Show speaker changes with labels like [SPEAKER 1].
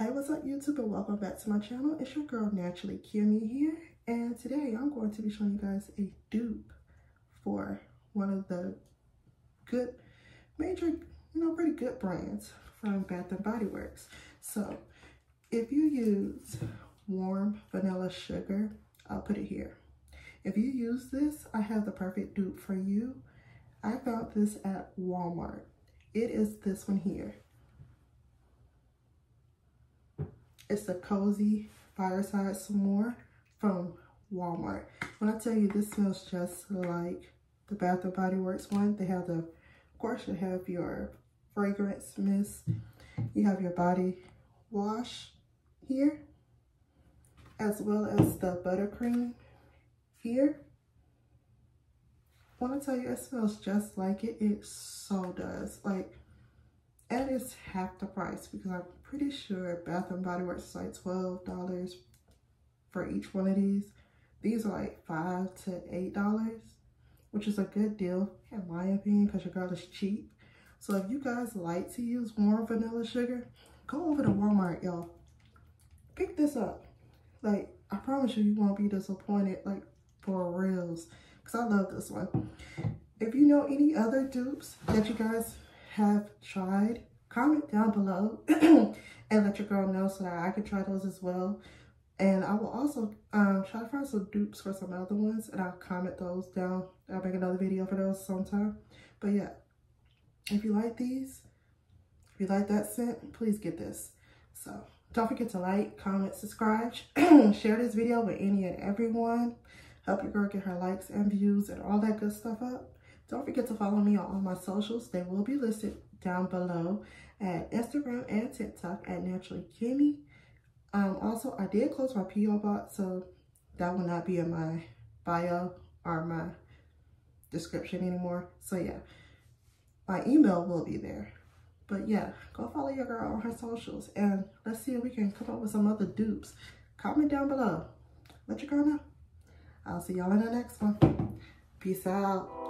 [SPEAKER 1] Hey, what's up YouTube and welcome back to my channel. It's your girl Naturally Kimmie here and today I'm going to be showing you guys a dupe for one of the good, major, you know, pretty good brands from Bath & Body Works. So if you use warm vanilla sugar, I'll put it here. If you use this, I have the perfect dupe for you. I found this at Walmart. It is this one here. It's the Cozy Fireside S'more from Walmart. When I tell you this smells just like the Bath & Body Works one, they have the, of course you have your fragrance mist, you have your body wash here, as well as the buttercream here. When I tell you it smells just like it, it so does. Like, and it's half the price because I'm pretty sure Bath & Body Works is like $12 for each one of these. These are like 5 to $8, which is a good deal in my opinion because your girl is cheap. So if you guys like to use warm vanilla sugar, go over to Walmart, y'all. Pick this up. Like, I promise you, you won't be disappointed, like, for reals. Because I love this one. If you know any other dupes that you guys have tried, comment down below and let your girl know so that I can try those as well. And I will also um, try to find some dupes for some other ones and I'll comment those down. I'll make another video for those sometime. But yeah, if you like these, if you like that scent, please get this. So don't forget to like, comment, subscribe, share this video with any and everyone. Help your girl get her likes and views and all that good stuff up. Don't forget to follow me on all my socials. They will be listed down below at Instagram and TikTok at Naturally Kimmie. Um, also, I did close my P.O. box, so that will not be in my bio or my description anymore. So yeah, my email will be there. But yeah, go follow your girl on her socials and let's see if we can come up with some other dupes. Comment down below. Let your girl know. I'll see y'all in the next one. Peace out.